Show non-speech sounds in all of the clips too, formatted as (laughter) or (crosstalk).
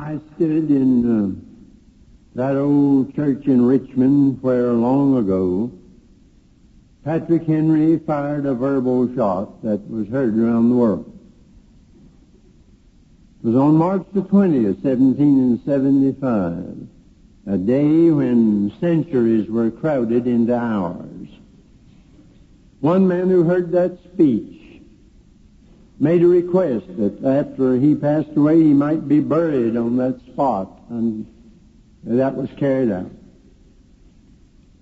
I stood in uh, that old church in Richmond where long ago Patrick Henry fired a verbal shot that was heard around the world. It was on March the 20th, 1775, a day when centuries were crowded into hours. One man who heard that speech made a request that after he passed away he might be buried on that spot, and that was carried out.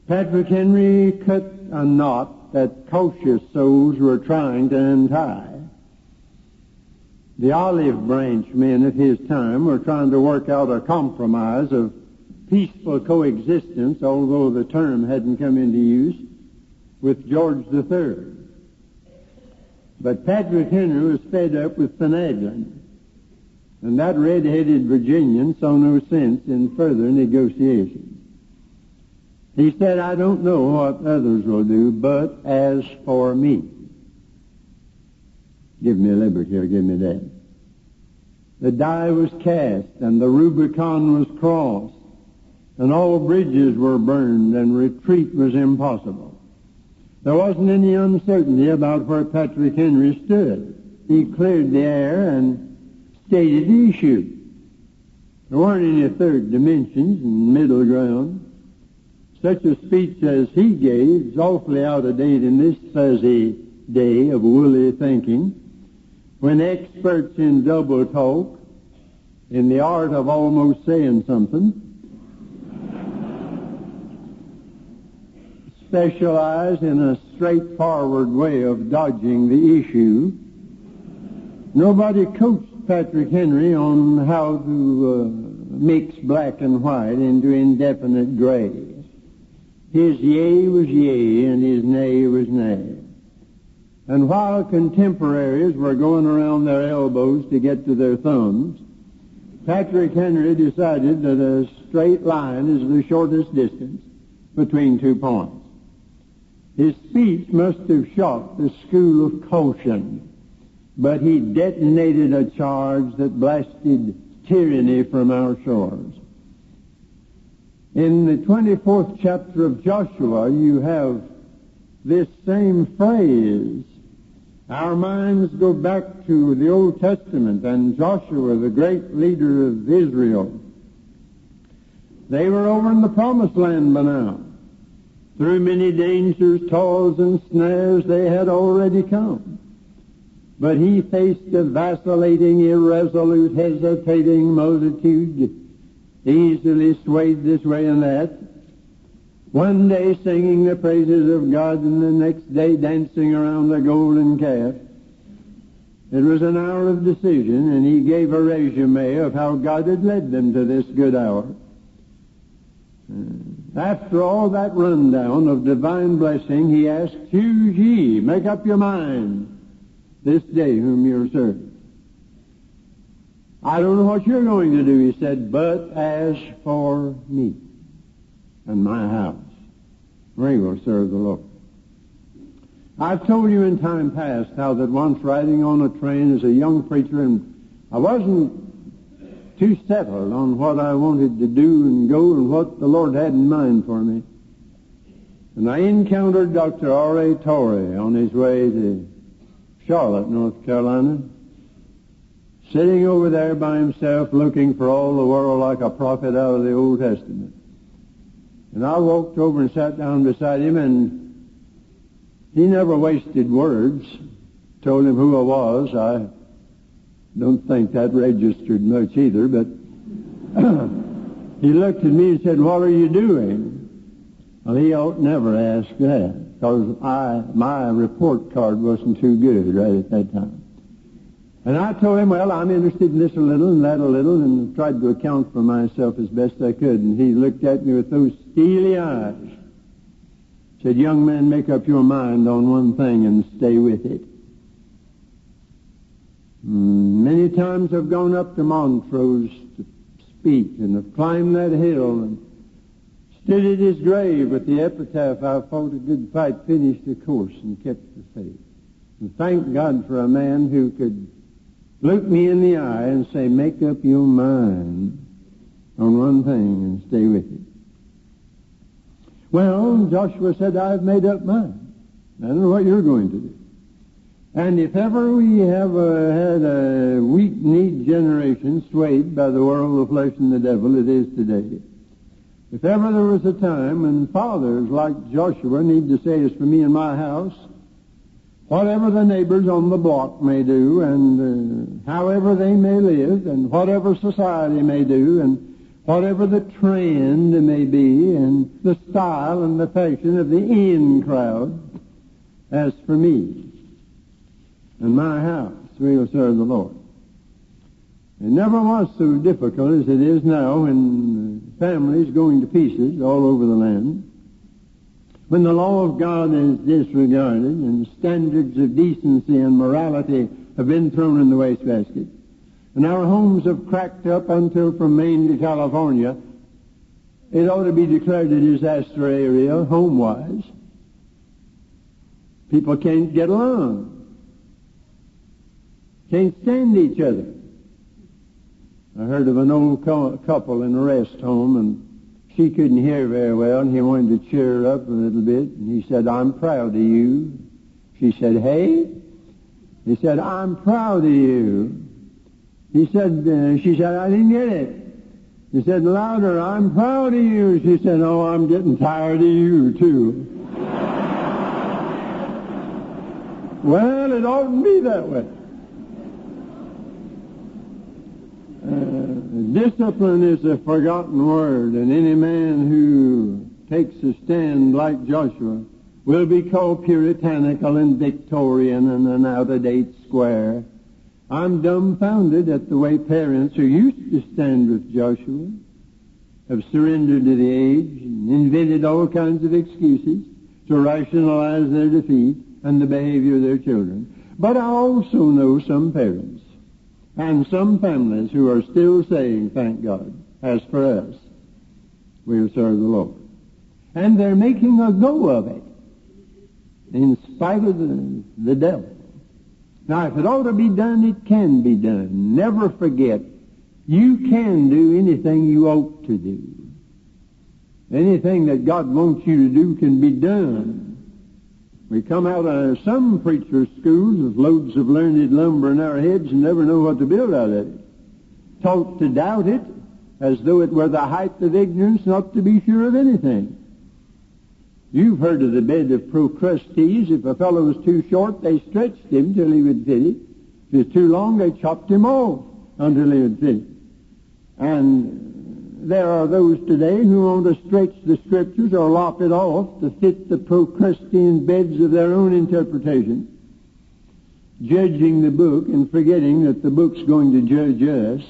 Patrick Henry cut a knot that cautious souls were trying to untie. The olive branch men of his time were trying to work out a compromise of peaceful coexistence, although the term hadn't come into use, with George III. But Patrick Henry was fed up with finagling. And that red-headed Virginian saw no sense in further negotiations. He said, I don't know what others will do, but as for me, give me liberty or give me death. The die was cast and the Rubicon was crossed and all bridges were burned and retreat was impossible. There wasn't any uncertainty about where Patrick Henry stood. He cleared the air and stated the issue. There weren't any third dimensions and middle ground. Such a speech as he gave is awfully out of date in this fuzzy day of woolly thinking, when experts in double talk, in the art of almost saying something, specialize in a straightforward way of dodging the issue. Nobody coached Patrick Henry on how to uh, mix black and white into indefinite gray. His yea was yea and his nay was nay. And while contemporaries were going around their elbows to get to their thumbs, Patrick Henry decided that a straight line is the shortest distance between two points. His speech must have shocked the school of caution, but he detonated a charge that blasted tyranny from our shores. In the 24th chapter of Joshua, you have this same phrase. Our minds go back to the Old Testament and Joshua, the great leader of Israel. They were over in the promised land by now. Through many dangers, toils, and snares they had already come. But he faced a vacillating, irresolute, hesitating multitude, easily swayed this way and that. One day singing the praises of God and the next day dancing around the golden calf. It was an hour of decision, and he gave a resume of how God had led them to this good hour. Hmm. After all that rundown of divine blessing, he asked, Choose ye, make up your mind, this day whom you'll serve. I don't know what you're going to do, he said, but as for me and my house, we will serve the Lord. I've told you in time past how that once riding on a train as a young preacher, and I wasn't too settled on what I wanted to do and go and what the Lord had in mind for me. And I encountered Dr. R.A. Torrey on his way to Charlotte, North Carolina, sitting over there by himself looking for all the world like a prophet out of the Old Testament. And I walked over and sat down beside him and he never wasted words. Told him who I was. I don't think that registered much either, but (clears throat) he looked at me and said, what are you doing? Well, he ought never ask that, because I, my report card wasn't too good right at that time. And I told him, well, I'm interested in this a little and that a little, and tried to account for myself as best I could. And he looked at me with those steely eyes. Said, young man, make up your mind on one thing and stay with it. Many times I've gone up to Montrose to speak and I've climbed that hill and stood at his grave with the epitaph, I fought a good fight, finished the course, and kept the faith. And thank God for a man who could look me in the eye and say, make up your mind on one thing and stay with it. Well, Joshua said, I've made up mine. I don't know what you're going to do. And if ever we have uh, had a weak-kneed generation swayed by the world, the flesh, and the devil, it is today. If ever there was a time when fathers like Joshua need to say, as for me and my house, whatever the neighbors on the block may do, and uh, however they may live, and whatever society may do, and whatever the trend may be, and the style and the fashion of the in crowd, as for me and my house, we will serve the Lord. It never was so difficult as it is now when families going to pieces all over the land. When the law of God is disregarded and standards of decency and morality have been thrown in the wastebasket, and our homes have cracked up until from Maine to California, it ought to be declared a disaster area home-wise. People can't get along. Can't stand each other. I heard of an old couple in a rest home, and she couldn't hear very well, and he wanted to cheer her up a little bit, and he said, I'm proud of you. She said, hey? He said, I'm proud of you. He said, uh, she said, I didn't get it. He said, louder, I'm proud of you. She said, oh, I'm getting tired of you, too. (laughs) well, it oughtn't be that way. Uh, discipline is a forgotten word, and any man who takes a stand like Joshua will be called puritanical and Victorian and an out-of-date square. I'm dumbfounded at the way parents who used to stand with Joshua have surrendered to the age and invented all kinds of excuses to rationalize their defeat and the behavior of their children. But I also know some parents and some families who are still saying, thank God, as for us, we'll serve the Lord. And they're making a go of it in spite of the, the devil. Now, if it ought to be done, it can be done. Never forget, you can do anything you ought to do. Anything that God wants you to do can be done. We come out of some preachers' schools with loads of learned lumber in our heads and never know what to build out of it. Taught to doubt it as though it were the height of ignorance not to be sure of anything. You've heard of the bed of Procrustes. If a fellow was too short, they stretched him till he would fit it. If he was too long, they chopped him off until he would fit it. And there are those today who want to stretch the scriptures or lop it off to fit the Procrustean beds of their own interpretation, judging the book and forgetting that the book's going to judge us.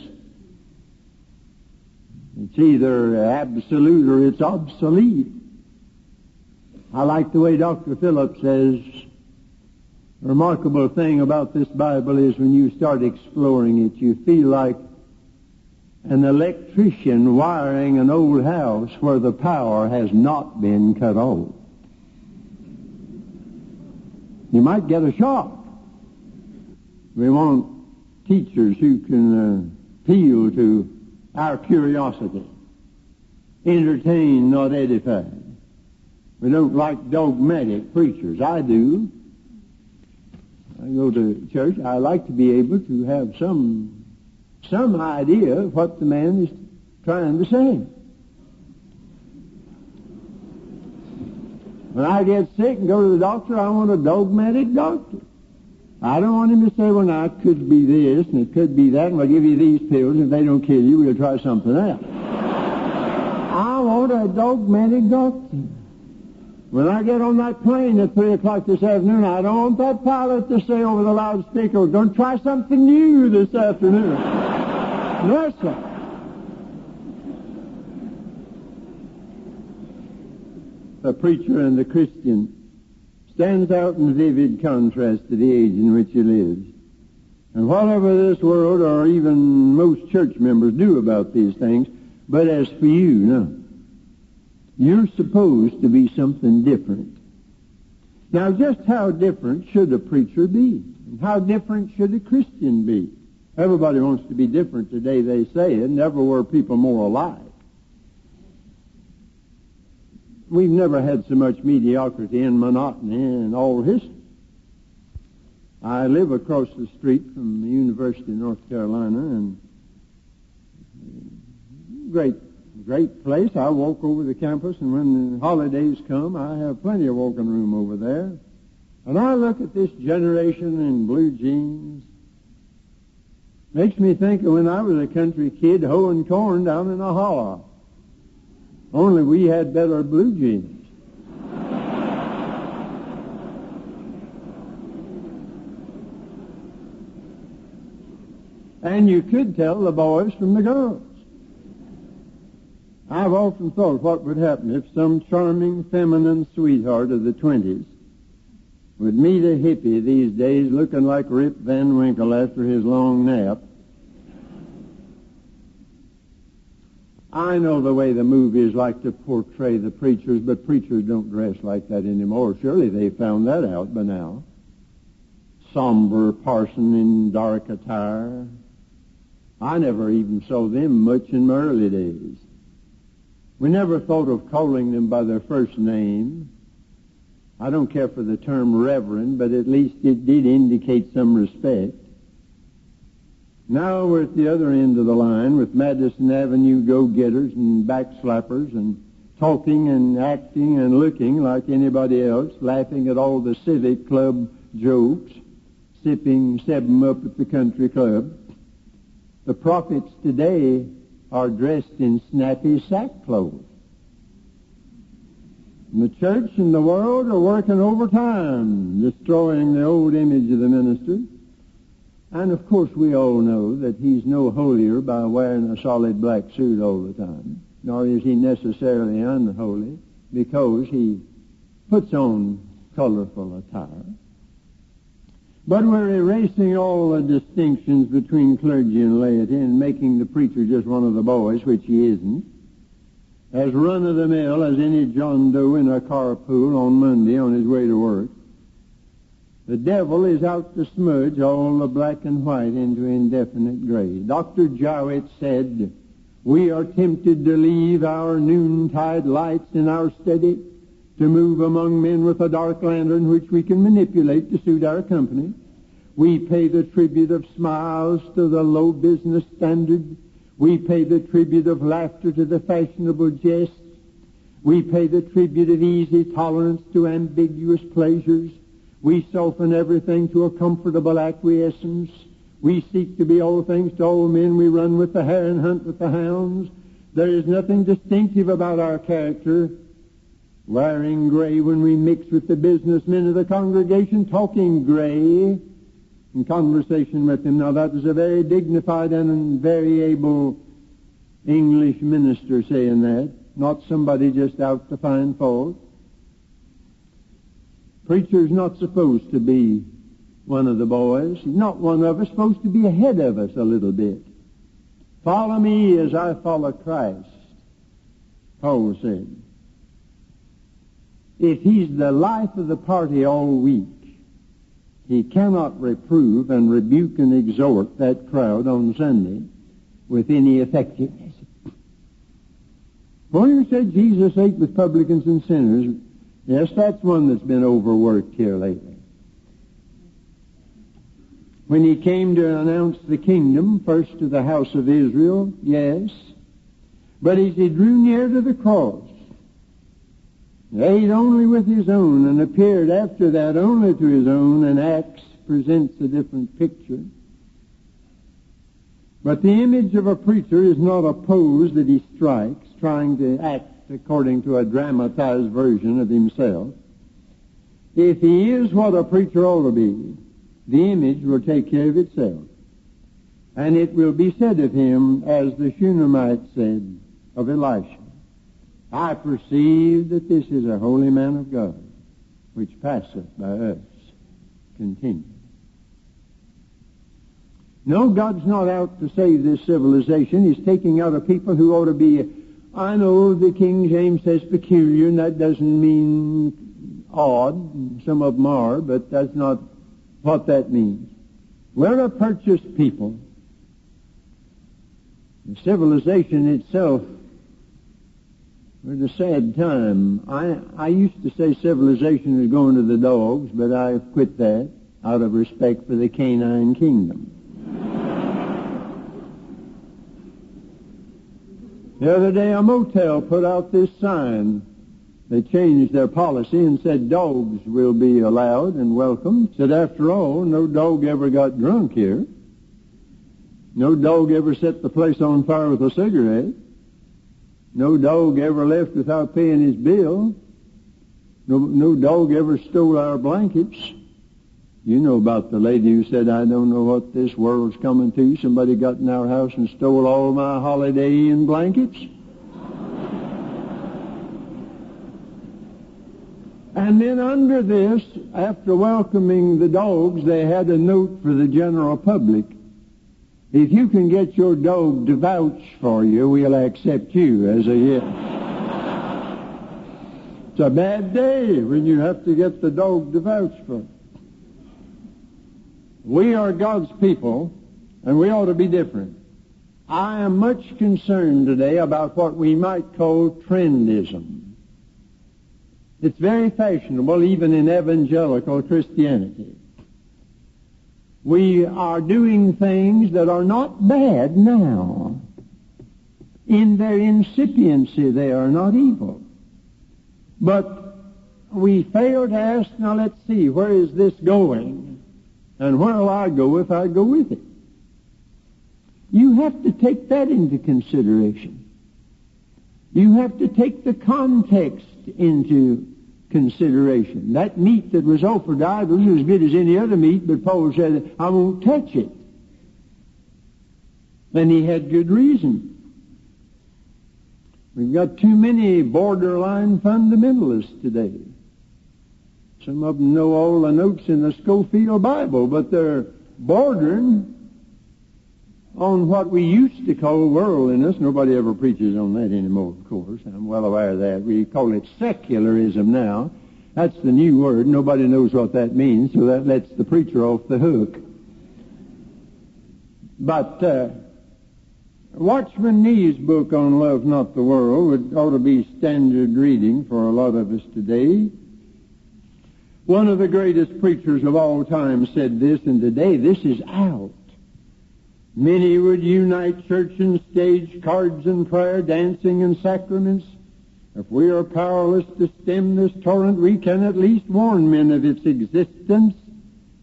It's either absolute or it's obsolete. I like the way Dr. Phillips says, remarkable thing about this Bible is when you start exploring it, you feel like an electrician wiring an old house where the power has not been cut off. You might get a shock. We want teachers who can uh, appeal to our curiosity, entertain, not edify. We don't like dogmatic preachers. I do. I go to church. I like to be able to have some some idea of what the man is trying to say. When I get sick and go to the doctor, I want a dogmatic doctor. I don't want him to say, well, now, it could be this and it could be that, and we'll give you these pills. If they don't kill you, we'll try something else. I want a dogmatic doctor. When I get on that plane at 3 o'clock this afternoon, I don't want that pilot to say over the loudspeaker, don't try something new this afternoon. No, sir. A preacher and a Christian stands out in vivid contrast to the age in which he lives. And whatever this world or even most church members do about these things, but as for you, no. You're supposed to be something different. Now, just how different should a preacher be? And how different should a Christian be? Everybody wants to be different today, they say it. Never were people more alike. We've never had so much mediocrity and monotony in all history. I live across the street from the University of North Carolina and great, great place. I walk over the campus and when the holidays come, I have plenty of walking room over there. And I look at this generation in blue jeans. Makes me think of when I was a country kid hoeing corn down in a hollow. Only we had better blue jeans. and you could tell the boys from the girls. I've often thought what would happen if some charming feminine sweetheart of the twenties would meet a hippie these days looking like Rip Van Winkle after his long nap. I know the way the movies like to portray the preachers, but preachers don't dress like that anymore. Surely they found that out by now. Somber parson in dark attire. I never even saw them much in my early days. We never thought of calling them by their first name. I don't care for the term reverend, but at least it did indicate some respect. Now we're at the other end of the line with Madison Avenue go-getters and backslappers and talking and acting and looking like anybody else, laughing at all the civic club jokes, sipping seven up at the country club. The prophets today are dressed in snappy sackcloth. And the church and the world are working overtime, destroying the old image of the minister. And of course we all know that he's no holier by wearing a solid black suit all the time, nor is he necessarily unholy because he puts on colorful attire. But we're erasing all the distinctions between clergy and laity and making the preacher just one of the boys, which he isn't. As run of the mill as any John Doe in a carpool on Monday on his way to work. The devil is out to smudge all the black and white into indefinite gray. Dr. Jowett said, we are tempted to leave our noontide lights in our study to move among men with a dark lantern which we can manipulate to suit our company. We pay the tribute of smiles to the low business standard. We pay the tribute of laughter to the fashionable jest. We pay the tribute of easy tolerance to ambiguous pleasures. We soften everything to a comfortable acquiescence. We seek to be all things to all men. We run with the hare and hunt with the hounds. There is nothing distinctive about our character wearing gray when we mix with the businessmen of the congregation, talking gray in conversation with them. Now that is a very dignified and very able English minister saying that, not somebody just out to find fault. Preacher's not supposed to be one of the boys. He's not one of us, supposed to be ahead of us a little bit. Follow me as I follow Christ, Paul said if he's the life of the party all week, he cannot reprove and rebuke and exhort that crowd on Sunday with any effectiveness. You said Jesus ate with publicans and sinners. Yes, that's one that's been overworked here lately. When he came to announce the kingdom, first to the house of Israel, yes. But as he drew near to the cross, ate only with his own and appeared after that only to his own, and Acts presents a different picture. But the image of a preacher is not a pose that he strikes, trying to act according to a dramatized version of himself. If he is what a preacher ought to be, the image will take care of itself. And it will be said of him, as the Shunammite said of Elisha, I perceive that this is a holy man of God, which passeth by us continually. No, God's not out to save this civilization. He's taking out a people who ought to be, I know the King James says peculiar, and that doesn't mean odd. Some of them are, but that's not what that means. We're a purchased people. The Civilization itself was a sad time. I, I used to say civilization is going to the dogs, but I quit that out of respect for the canine kingdom. the other day a motel put out this sign. They changed their policy and said dogs will be allowed and welcome. Said after all, no dog ever got drunk here. No dog ever set the place on fire with a cigarette. No dog ever left without paying his bill. No, no dog ever stole our blankets. You know about the lady who said, I don't know what this world's coming to. Somebody got in our house and stole all my Holiday Inn blankets. and then under this, after welcoming the dogs, they had a note for the general public. If you can get your dog to vouch for you, we'll accept you as a yes. it's a bad day when you have to get the dog to vouch for. We are God's people, and we ought to be different. I am much concerned today about what we might call trendism. It's very fashionable even in evangelical Christianity we are doing things that are not bad now. In their incipiency, they are not evil. But we fail to ask, now let's see, where is this going? And where will I go if I go with it? You have to take that into consideration. You have to take the context into consideration. That meat that was offered to idols was as good as any other meat, but Paul said, I won't touch it. And he had good reason. We've got too many borderline fundamentalists today. Some of them know all the notes in the Scofield Bible, but they're bordering on what we used to call worldliness. Nobody ever preaches on that anymore, of course. I'm well aware of that. We call it secularism now. That's the new word. Nobody knows what that means, so that lets the preacher off the hook. But uh, Watchman Nee's book on Love Not the World would, ought to be standard reading for a lot of us today. One of the greatest preachers of all time said this, and today this is out. Many would unite church and stage, cards and prayer, dancing and sacraments. If we are powerless to stem this torrent, we can at least warn men of its existence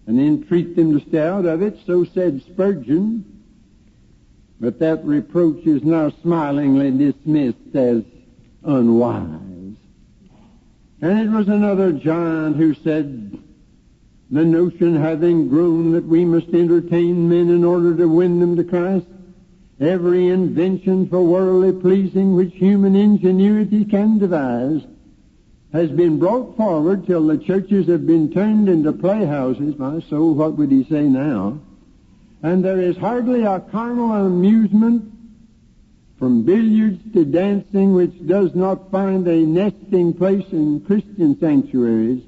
and entreat them to stay out of it. So said Spurgeon. But that reproach is now smilingly dismissed as unwise. And it was another giant who said, the notion having grown that we must entertain men in order to win them to Christ, every invention for worldly pleasing which human ingenuity can devise has been brought forward till the churches have been turned into playhouses. My soul, what would he say now? And there is hardly a carnal amusement from billiards to dancing which does not find a nesting place in Christian sanctuaries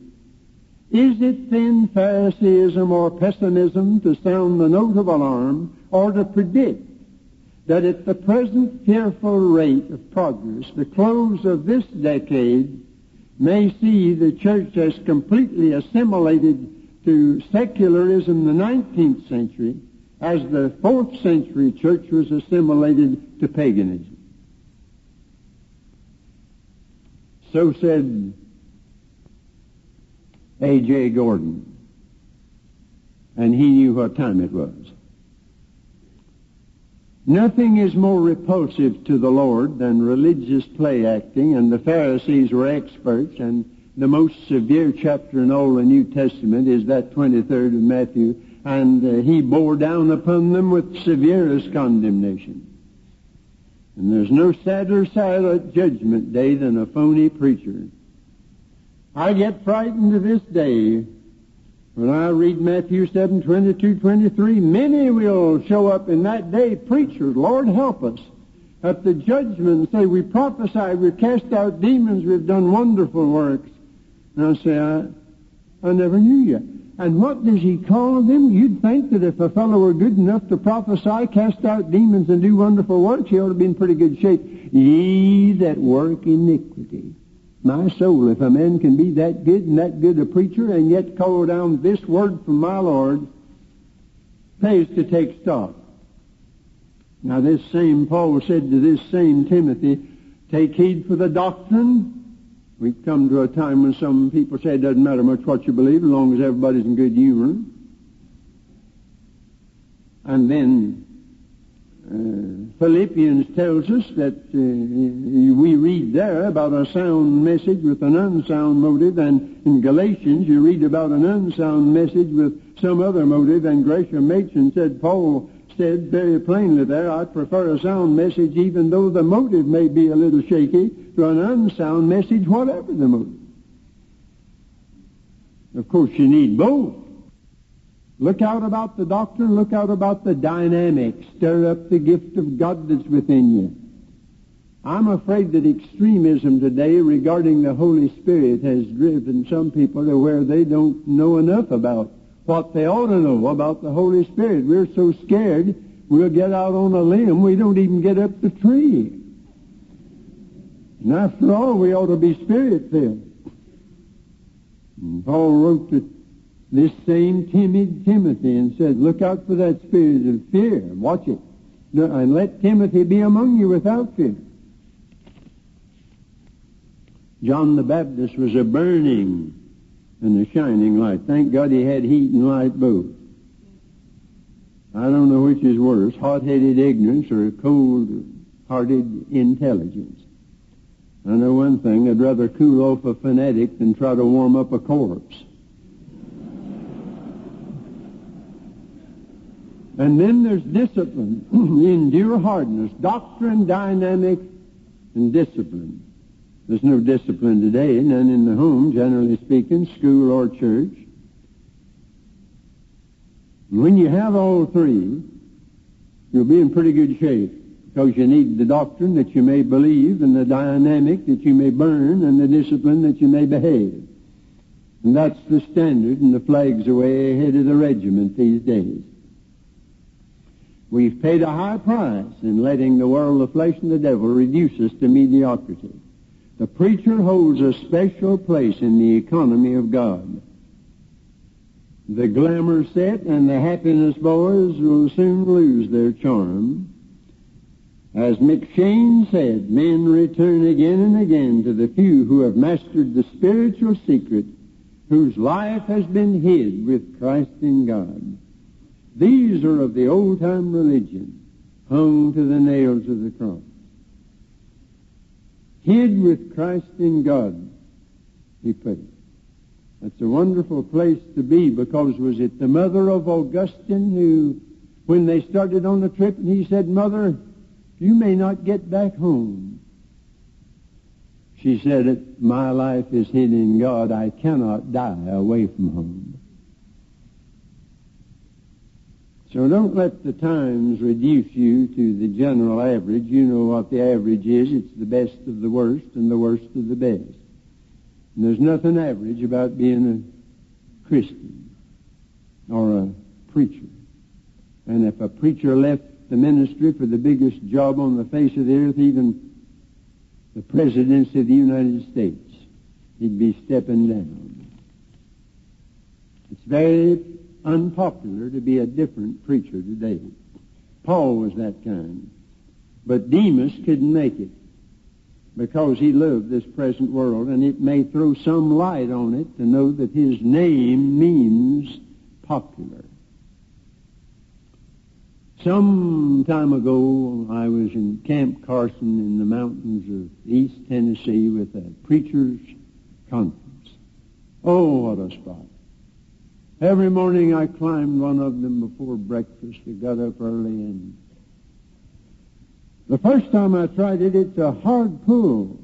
is it then Pharisaism or pessimism to sound the note of alarm or to predict that at the present fearful rate of progress, the close of this decade may see the church as completely assimilated to secularism in the 19th century as the 4th century church was assimilated to paganism. So said A.J. Gordon. And he knew what time it was. Nothing is more repulsive to the Lord than religious play acting, and the Pharisees were experts, and the most severe chapter in all the New Testament is that 23rd of Matthew, and uh, he bore down upon them with severest condemnation. And there's no sadder sight at judgment day than a phony preacher. I get frightened to this day when I read Matthew 7, 22, 23. Many will show up in that day, preachers, Lord help us, at the judgment say, we prophesied, we've cast out demons, we've done wonderful works. And I say, I, I never knew you. And what does he call them? You'd think that if a fellow were good enough to prophesy, cast out demons, and do wonderful works, he ought to be in pretty good shape. Ye that work iniquity. My soul, if a man can be that good and that good a preacher and yet call down this word from my Lord, pays to take stock. Now this same Paul said to this same Timothy, take heed for the doctrine We've come to a time when some people say it doesn't matter much what you believe as long as everybody's in good humor. And then Philippians tells us that uh, we read there about a sound message with an unsound motive, and in Galatians you read about an unsound message with some other motive, and Gresham Machen said Paul said very plainly there, I prefer a sound message even though the motive may be a little shaky to an unsound message, whatever the motive. Of course, you need both. Look out about the doctrine, look out about the dynamic, stir up the gift of God that's within you. I'm afraid that extremism today regarding the Holy Spirit has driven some people to where they don't know enough about what they ought to know about the Holy Spirit. We're so scared we'll get out on a limb we don't even get up the tree. And after all, we ought to be spirit filled. Paul wrote to this same timid Timothy and said, Look out for that spirit of fear. Watch it. And let Timothy be among you without fear. John the Baptist was a burning and a shining light. Thank God he had heat and light both. I don't know which is worse, hot-headed ignorance or cold-hearted intelligence. I know one thing, I'd rather cool off a fanatic than try to warm up a corpse. And then there's discipline, (clears throat) endure hardness, doctrine, dynamic, and discipline. There's no discipline today, none in the home, generally speaking, school or church. And when you have all three, you'll be in pretty good shape because you need the doctrine that you may believe and the dynamic that you may burn and the discipline that you may behave. And that's the standard and the flags are way ahead of the regiment these days. We've paid a high price in letting the world, the flesh, and the devil reduce us to mediocrity. The preacher holds a special place in the economy of God. The glamour set and the happiness boys will soon lose their charm. As McShane said, men return again and again to the few who have mastered the spiritual secret, whose life has been hid with Christ in God. These are of the old-time religion, hung to the nails of the cross hid with Christ in God, he put it. That's a wonderful place to be because was it the mother of Augustine who, when they started on the trip, and he said, Mother, you may not get back home. She said, My life is hid in God. I cannot die away from home. So don't let the times reduce you to the general average. You know what the average is. It's the best of the worst and the worst of the best. And there's nothing average about being a Christian or a preacher. And if a preacher left the ministry for the biggest job on the face of the earth, even the presidency of the United States, he'd be stepping down. It's very unpopular to be a different preacher today. Paul was that kind. But Demas couldn't make it because he loved this present world, and it may throw some light on it to know that his name means popular. Some time ago, I was in Camp Carson in the mountains of East Tennessee with a preacher's conference. Oh, what a spot. Every morning I climbed one of them before breakfast. I got up early and the first time I tried it, it's a hard pull.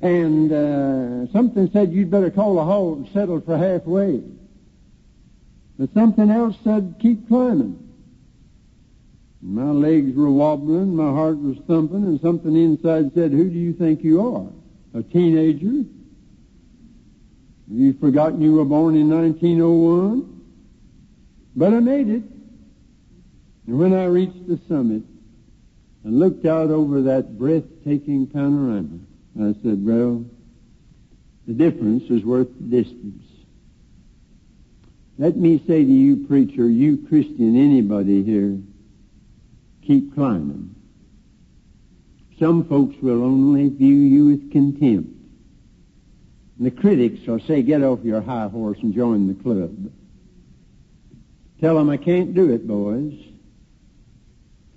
And uh, something said you'd better call a halt and settle for halfway. But something else said keep climbing. My legs were wobbling, my heart was thumping, and something inside said, who do you think you are? A teenager? Have you forgotten you were born in 1901? But I made it. And when I reached the summit and looked out over that breathtaking panorama, I said, well, the difference is worth the distance. Let me say to you, preacher, you Christian, anybody here, keep climbing. Some folks will only view you with contempt. The critics will say, get off your high horse and join the club. Tell them I can't do it, boys.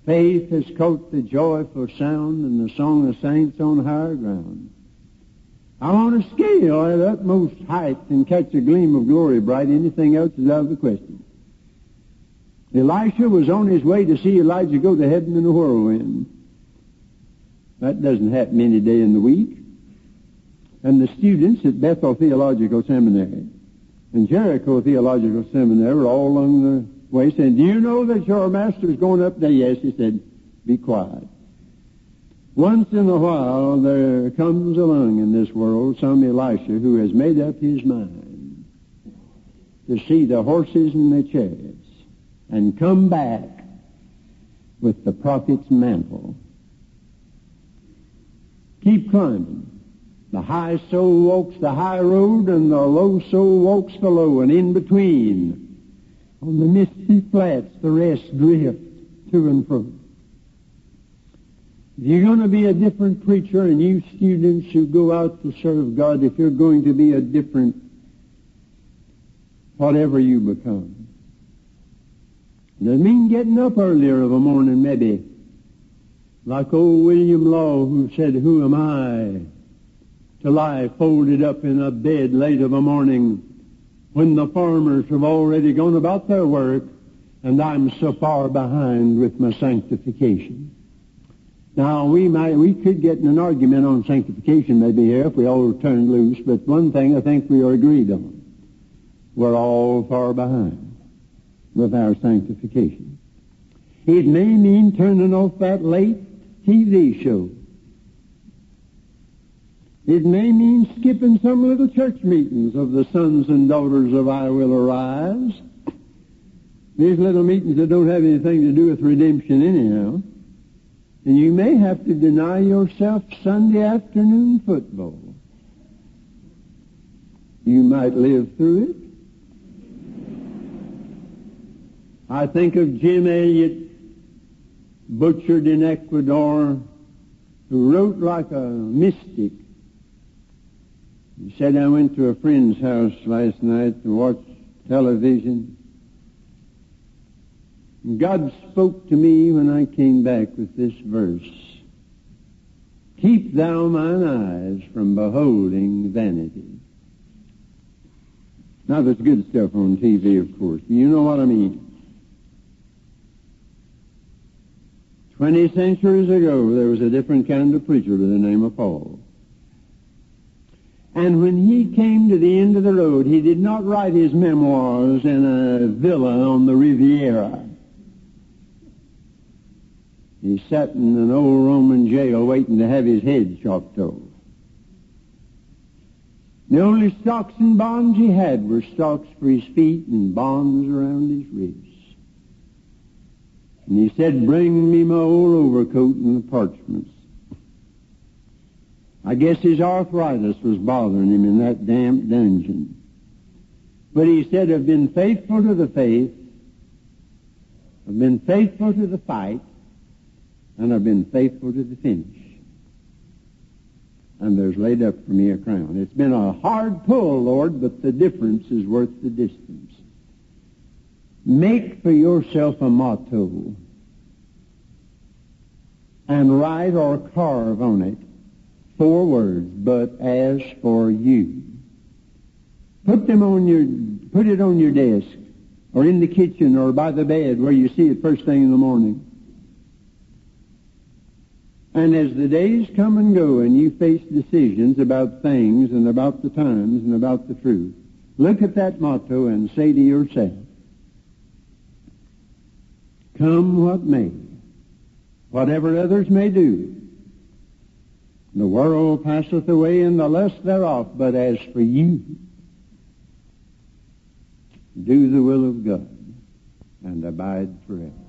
Faith has caught the joyful sound and the song of saints on higher ground. I want to scale at utmost height and catch a gleam of glory bright. Anything else is out of the question. Elisha was on his way to see Elijah go to heaven in a whirlwind. That doesn't happen any day in the week. And the students at Bethel Theological Seminary and Jericho Theological Seminary were all along the way saying, Do you know that your master is going up there? Yes, he said, Be quiet. Once in a while there comes along in this world some Elisha who has made up his mind to see the horses and the chariots and come back with the prophet's mantle. Keep climbing. The high soul walks the high road and the low soul walks the low and in between on the misty flats the rest drift to and fro. If you're going to be a different preacher and you students who go out to serve God, if you're going to be a different whatever you become, doesn't mean getting up earlier of a morning maybe, like old William Law who said, who am I to lie folded up in a bed late of a morning when the farmers have already gone about their work and I'm so far behind with my sanctification. Now we might we could get in an argument on sanctification maybe here if we all turned loose, but one thing I think we are agreed on. We're all far behind with our sanctification. It may mean turning off that late TV show. It may mean skipping some little church meetings of the sons and daughters of I Will Arise. These little meetings that don't have anything to do with redemption anyhow. And you may have to deny yourself Sunday afternoon football. You might live through it. I think of Jim Elliot, butchered in Ecuador, who wrote like a mystic. He said, I went to a friend's house last night to watch television. God spoke to me when I came back with this verse. Keep thou mine eyes from beholding vanity. Now there's good stuff on TV, of course. You know what I mean. Twenty centuries ago, there was a different kind of preacher by the name of Paul. And when he came to the end of the road, he did not write his memoirs in a villa on the Riviera. He sat in an old Roman jail waiting to have his head chopped off. The only stocks and bonds he had were stocks for his feet and bonds around his wrists. And he said, bring me my old overcoat and the parchments. I guess his arthritis was bothering him in that damp dungeon. But he said, I've been faithful to the faith. I've been faithful to the fight and I've been faithful to the finish. And there's laid up for me a crown. It's been a hard pull, Lord, but the difference is worth the distance. Make for yourself a motto and write or carve on it four words, but as for you. Put them on your, put it on your desk or in the kitchen or by the bed where you see it first thing in the morning. And as the days come and go and you face decisions about things and about the times and about the truth, look at that motto and say to yourself, Come what may, whatever others may do, the world passeth away and the lust thereof, but as for you, do the will of God and abide forever.